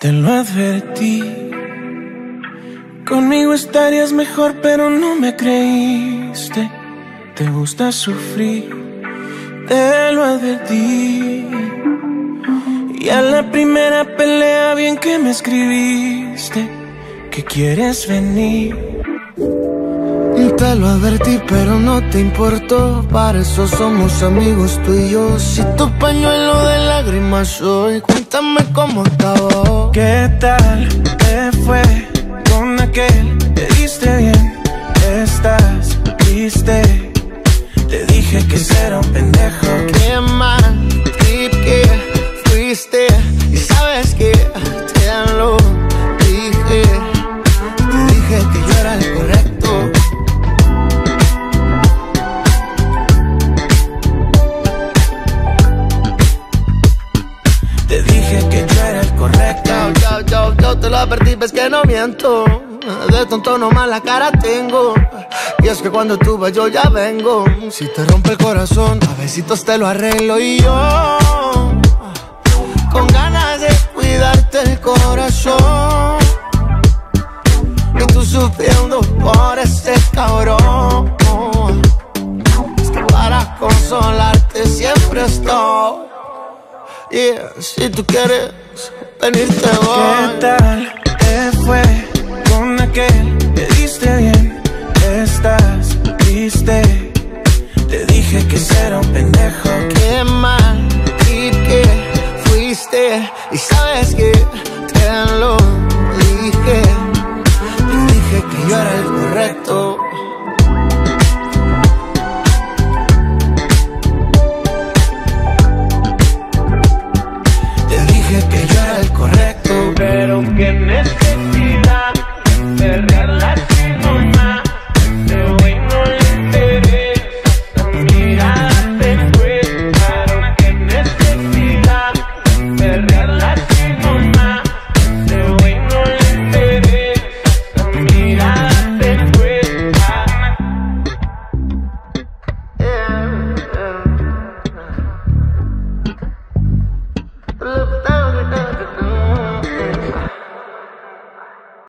Te lo advertí. Conmigo estarías mejor, pero no me creíste. Te gusta sufrir, te lo advertí. Y a la primera pelea, bien que me escribiste, que quieres venir. Te lo advertí, pero no te importó. Para eso somos amigos tú y yo. Si tu pañuelo de lágrimas soy, cuéntame cómo acabó. ¿Qué tal te fue con aquel? ¿Te diste bien? ¿Estás triste? Te dije que será un pendejo. Qué te lo advertí, ves que no miento. De tonto nomás la cara tengo. Y es que cuando tú vas yo ya vengo. Si te rompe el corazón, a besitos te lo arreglo y yo. Con ganas de cuidarte el corazón. Y tú sufriendo por ese cabrón. Para consolarte siempre estoy. Yeah, si tú quieres venirte voy. ¿Qué tal te fue con aquel? ¿Te diste bien? ¿Estás triste? Te dije que será un pendejo. Qué mal y que fuiste. Y sabes que